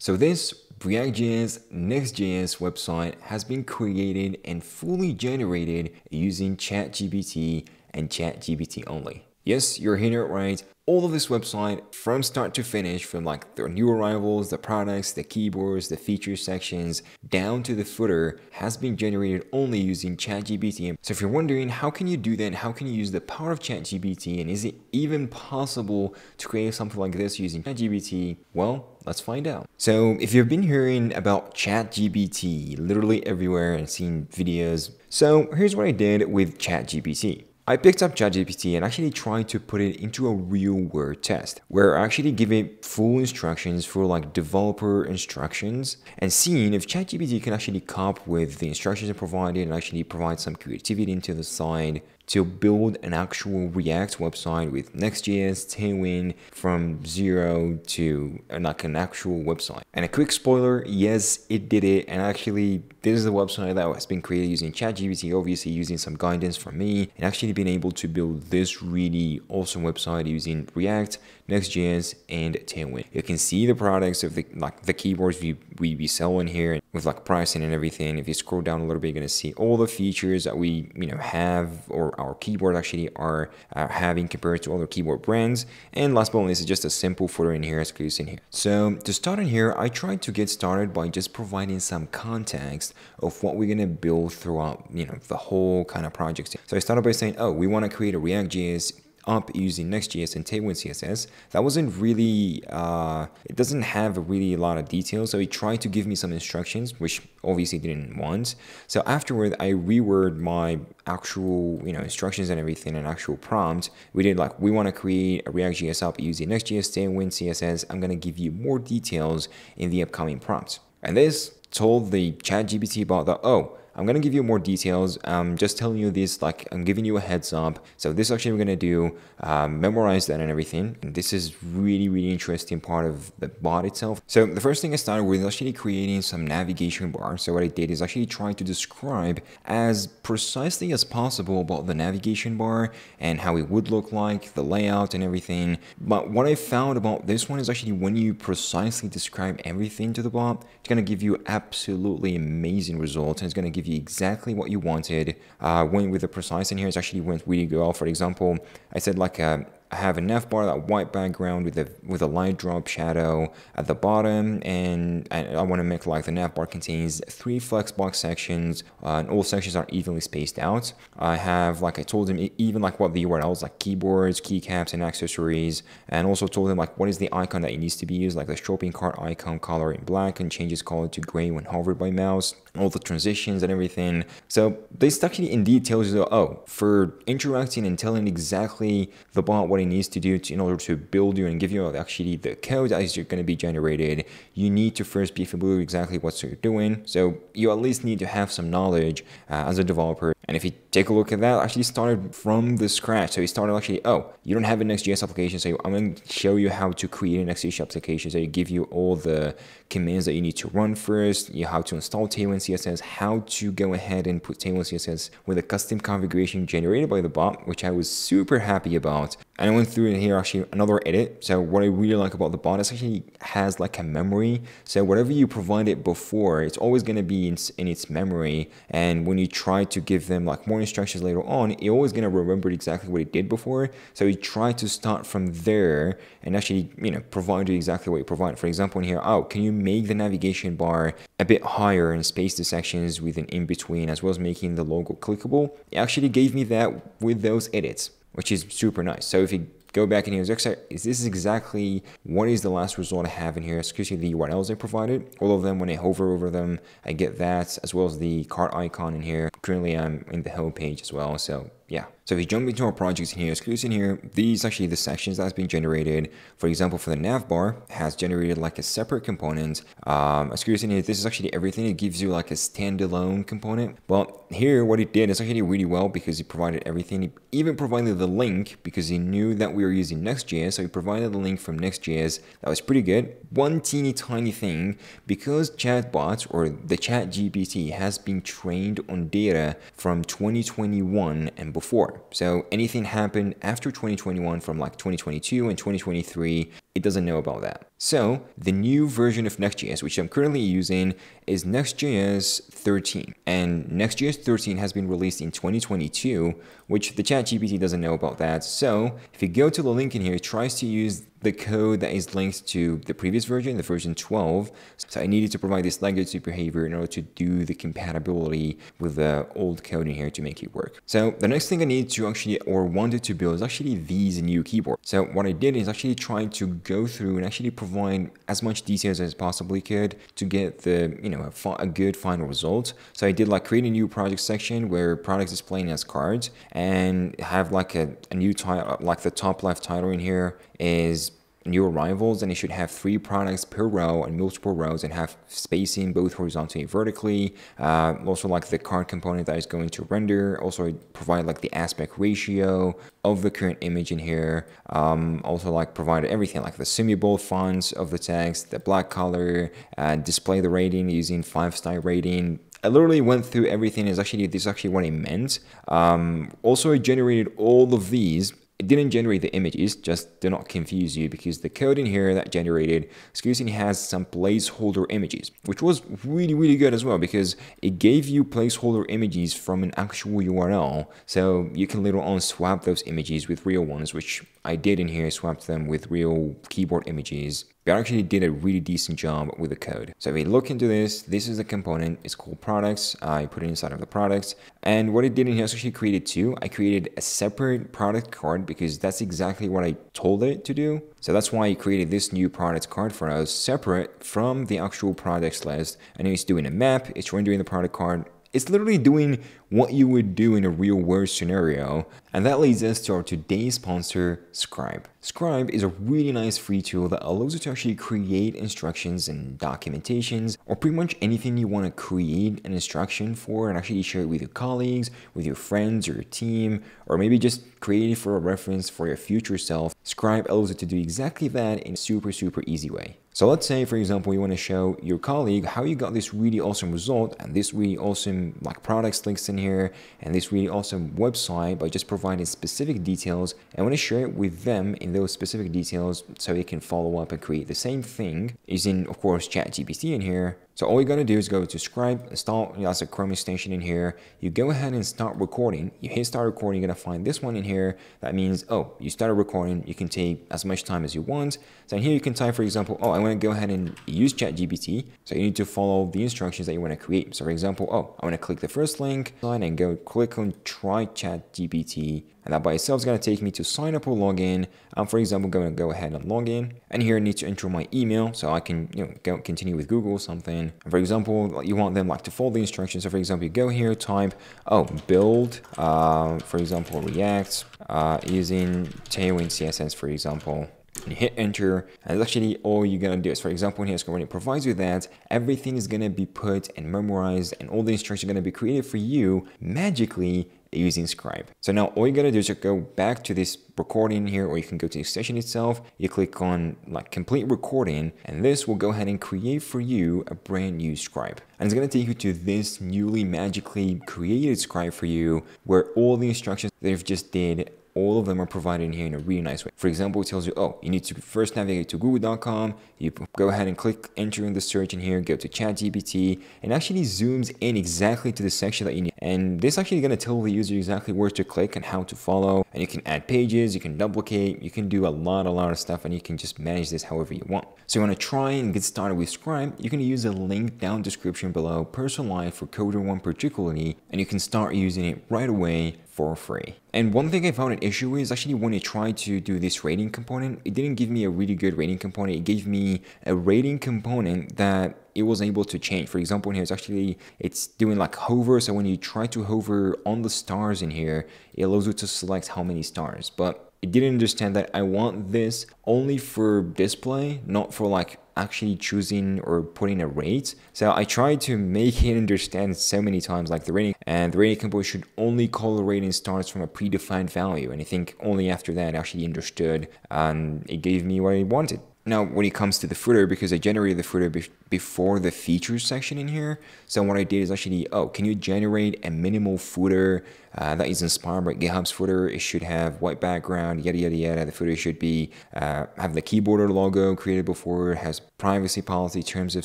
So this React.js Next.js website has been created and fully generated using ChatGPT and ChatGPT only. Yes, you're hearing it right. All of this website from start to finish, from like the new arrivals, the products, the keyboards, the feature sections, down to the footer has been generated only using ChatGPT. So if you're wondering how can you do that, how can you use the power of ChatGPT and is it even possible to create something like this using ChatGPT? Well, Let's find out. So if you've been hearing about ChatGPT literally everywhere and seen videos, so here's what I did with ChatGPT. I picked up ChatGPT and actually tried to put it into a real world test where I actually give it full instructions for like developer instructions and seeing if ChatGPT can actually cope with the instructions provided and actually provide some creativity into the side to build an actual React website with Next.js, Tailwind from zero to uh, like an actual website. And a quick spoiler, yes, it did it. And actually, this is a website that has been created using ChatGPT, obviously using some guidance from me, and actually been able to build this really awesome website using React, Next.js, and Tailwind. You can see the products of the like the keyboards we we be selling here with like pricing and everything. If you scroll down a little bit, you're gonna see all the features that we you know have or our keyboard actually are uh, having compared to other keyboard brands. And last but not least, is just a simple footer in here, exclusive in here. So to start in here, I tried to get started by just providing some context of what we're gonna build throughout you know the whole kind of project. So I started by saying, oh, we want to create a React.js up using Next.js and Tailwind CSS. That wasn't really, uh, it doesn't have a really a lot of details. So he tried to give me some instructions, which obviously didn't want. So afterward, I reword my actual, you know, instructions and everything and actual prompt. We did like, we want to create a React.js app using Next.js, Tailwind CSS. I'm going to give you more details in the upcoming prompts. And this told the chat GPT bot that, oh, I'm gonna give you more details. I'm just telling you this, like I'm giving you a heads up. So this actually we're gonna do, um, memorize that and everything. And this is really, really interesting part of the bot itself. So the first thing I started with actually creating some navigation bar. So what I did is actually try to describe as precisely as possible about the navigation bar and how it would look like, the layout and everything. But what I found about this one is actually when you precisely describe everything to the bot, it's gonna give you absolutely amazing results and it's gonna give you exactly what you wanted. Uh, went with the precise in here, it actually went really well. For example, I said like a uh, I have an nav bar, that white background with a with a light drop shadow at the bottom, and I, I want to make like the nav bar contains three flexbox sections, uh, and all sections are evenly spaced out. I have like I told him even like what the URLs like keyboards, keycaps, and accessories, and also told him like what is the icon that needs to be used, like the shopping cart icon color in black and changes color to gray when hovered by mouse, all the transitions and everything. So this actually indeed tells you, oh, for interacting and telling exactly the bot what it needs to do to, in order to build you and give you actually the code that is going to be generated, you need to first be familiar exactly what you're doing. So you at least need to have some knowledge uh, as a developer. And if you take a look at that, actually started from the scratch. So he started actually, oh, you don't have a Next.js application. So I'm going to show you how to create a Next.js application. So you give you all the commands that you need to run first, you how to install Tailwind CSS, how to go ahead and put Tailwind CSS with a custom configuration generated by the bot, which I was super happy about. And I went through in here actually another edit. So what I really like about the bot is actually has like a memory. So whatever you provided before, it's always going to be in, in, its memory. And when you try to give them like more instructions later on, it's always going to remember exactly what it did before. So you try to start from there and actually, you know, provide you exactly what you provide. For example, in here, oh, can you make the navigation bar a bit higher and space the sections with an in-between as well as making the logo clickable? It actually gave me that with those edits which is super nice. So if you go back in here, is this is exactly what is the last result I have in here, especially the URLs I provided. All of them, when I hover over them, I get that, as well as the cart icon in here. Currently, I'm in the home page as well, so yeah. So if you jump into our projects in here, exclusive in here, these actually the sections that's been generated. For example, for the nav bar has generated like a separate component. Um, exclusive in here, this is actually everything. It gives you like a standalone component. Well, here what it did is actually really well because it provided everything. It even provided the link because he knew that we were using Next.js. So he provided the link from Next.js. That was pretty good. One teeny tiny thing, because chatbots or the chat GPT has been trained on data from 2021 and before. So anything happened after 2021 from like 2022 and 2023, it doesn't know about that. So the new version of Next.js, which I'm currently using, is Next.js 13. And Next.js 13 has been released in 2022, which the ChatGPT doesn't know about that. So if you go to the link in here, it tries to use the code that is linked to the previous version, the version 12. So I needed to provide this legacy behavior in order to do the compatibility with the old code in here to make it work. So the next thing I needed to actually or wanted to build is actually these new keyboards. So what I did is actually try to go through and actually provide as much details as possibly could to get the, you know, a, a good final result. So I did like create a new project section where products is playing as cards and have like a, a new title, like the top left title in here is new arrivals and it should have three products per row and multiple rows and have spacing both horizontally and vertically. Uh, also like the card component that is going to render also provide like the aspect ratio of the current image in here. Um, also like provide everything like the semi-bold fonts of the text the black color uh, display the rating using five star rating. I literally went through everything. Is actually this is actually what it meant. Um, also I generated all of these it didn't generate the images, just do not confuse you because the code in here that generated Squeezing has some placeholder images, which was really, really good as well because it gave you placeholder images from an actual URL. So you can later on swap those images with real ones, which I did in here, swapped them with real keyboard images we actually did a really decent job with the code. So if we look into this, this is the component, it's called products. I put it inside of the products. And what it did in here is actually created two. I created a separate product card because that's exactly what I told it to do. So that's why I created this new product card for us separate from the actual products list. And it's doing a map, it's rendering the product card, it's literally doing what you would do in a real world scenario. And that leads us to our today's sponsor, Scribe. Scribe is a really nice free tool that allows you to actually create instructions and documentations or pretty much anything you want to create an instruction for and actually share it with your colleagues, with your friends or your team, or maybe just create it for a reference for your future self. Scribe allows you to do exactly that in a super, super easy way. So let's say, for example, you want to show your colleague how you got this really awesome result and this really awesome like products links in here and this really awesome website by just providing specific details. I want to share it with them in those specific details so they can follow up and create the same thing using, of course, ChatGPT in here so all you're gonna do is go to Scribe, install as a Chrome extension in here. You go ahead and start recording. You hit start recording, you're gonna find this one in here. That means, oh, you started recording. You can take as much time as you want. So in here you can type, for example, oh, I wanna go ahead and use ChatGPT. So you need to follow the instructions that you wanna create. So for example, oh, I wanna click the first link and go click on try ChatGPT and that by itself is going to take me to sign up or log in. I'm, for example, going to go ahead and log in. And here I need to enter my email so I can you know, go continue with Google or something. And for example, you want them like to follow the instructions. So for example, you go here, type, oh, build, uh, for example, React uh, using Tailwind CSS, for example you hit enter and actually all you're gonna do is for example here when it provides you that everything is gonna be put and memorized and all the instructions are gonna be created for you magically using Scribe. So now all you gotta do is go back to this recording here, or you can go to the session itself. You click on like complete recording, and this will go ahead and create for you a brand new Scribe. And it's gonna take you to this newly magically created Scribe for you, where all the instructions they've just did all of them are provided in here in a really nice way. For example, it tells you, oh, you need to first navigate to google.com. You go ahead and click enter in the search in here, go to ChatGPT, and actually zooms in exactly to the section that you need. And this actually going to tell the user exactly where to click and how to follow. And you can add pages, you can duplicate, you can do a lot, a lot of stuff, and you can just manage this however you want. So you want to try and get started with Scribe, you can use a link down description below, personalized for CoderOne particularly, and you can start using it right away for free. And one thing I found an issue is actually when I tried to do this rating component, it didn't give me a really good rating component. It gave me a rating component that it was able to change. For example, here it's actually, it's doing like hover. So when you try to hover on the stars in here, it allows you to select how many stars. But it didn't understand that I want this only for display, not for like actually choosing or putting a rate. So I tried to make it understand so many times like the rating and the rating component should only call the rating starts from a predefined value. And I think only after that I actually understood and it gave me what I wanted. Now, when it comes to the footer, because I generated the footer before the features section in here. So what I did is actually, oh, can you generate a minimal footer uh, that is inspired by GitHub's footer? It should have white background, yada yada yada. The footer should be uh, have the keyboarder logo created before, it has privacy policy, terms of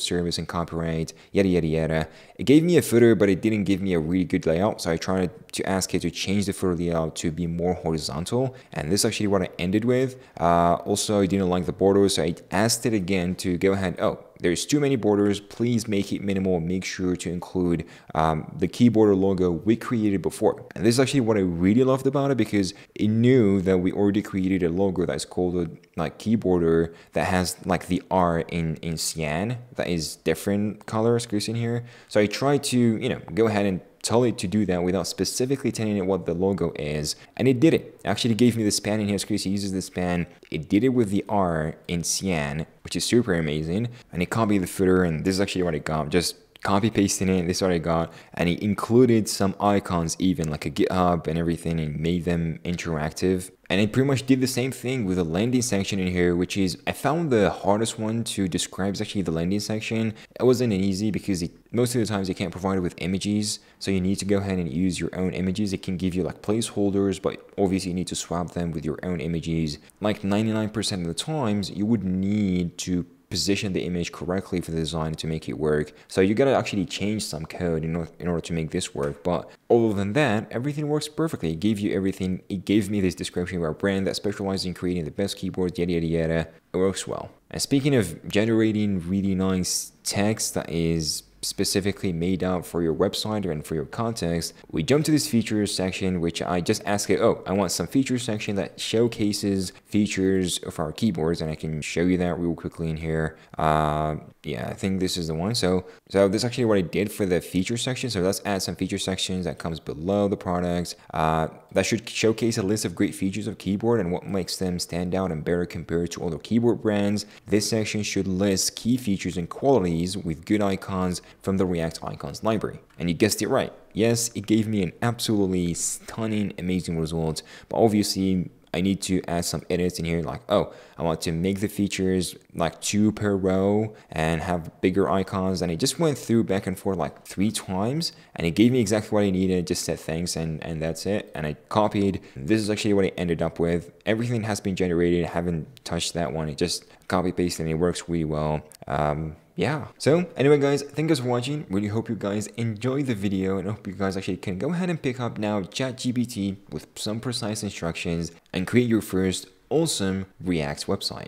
service, and copyright, yada yada yada. It gave me a footer, but it didn't give me a really good layout. So I tried to ask it to change the footer layout to be more horizontal, and this is actually what I ended with. Uh, also, I didn't like the borders, so I asked it again to go ahead. Oh, there's too many borders. Please make it minimal. Make sure to include um, the keyboarder logo we created before. And this is actually what I really loved about it because it knew that we already created a logo that's called a like keyboarder that has like the R in, in cyan that is different colors in here. So I tried to, you know, go ahead and tell it to do that without specifically telling it what the logo is. And it did it. it actually gave me the span in here. So Chris uses the span. It did it with the R in cyan, which is super amazing. And it copied the footer. And this is actually what it got. Just copy pasting it this is what I got. And he included some icons even like a github and everything and made them interactive. And it pretty much did the same thing with the landing section in here which is I found the hardest one to describe is actually the landing section. It wasn't easy because it, most of the times you can't provide it with images. So you need to go ahead and use your own images. It can give you like placeholders but obviously you need to swap them with your own images. Like 99% of the times you would need to position the image correctly for the design to make it work. So you gotta actually change some code in order, in order to make this work. But other than that, everything works perfectly. It gave you everything. It gave me this description of our brand that specializes in creating the best keyboards, yada yada yada. It works well. And speaking of generating really nice text that is specifically made out for your website and for your context, we jump to this features section, which I just ask it, oh, I want some features section that showcases features of our keyboards, and I can show you that real quickly in here. Uh, yeah, I think this is the one. So, so this is actually what I did for the feature section. So let's add some feature sections that comes below the products. Uh, that should showcase a list of great features of keyboard and what makes them stand out and better compared to other keyboard brands. This section should list key features and qualities with good icons from the React Icons library. And you guessed it right. Yes, it gave me an absolutely stunning, amazing result, but obviously I need to add some edits in here like, oh, I want to make the features like two per row and have bigger icons. And it just went through back and forth like three times and it gave me exactly what I needed, just said thanks and, and that's it. And I copied. This is actually what I ended up with. Everything has been generated. I haven't touched that one. It just copy paste and it works really well. Um, yeah. So anyway, guys, thank you guys for watching. Really hope you guys enjoyed the video and I hope you guys actually can go ahead and pick up now ChatGPT with some precise instructions and create your first awesome React website.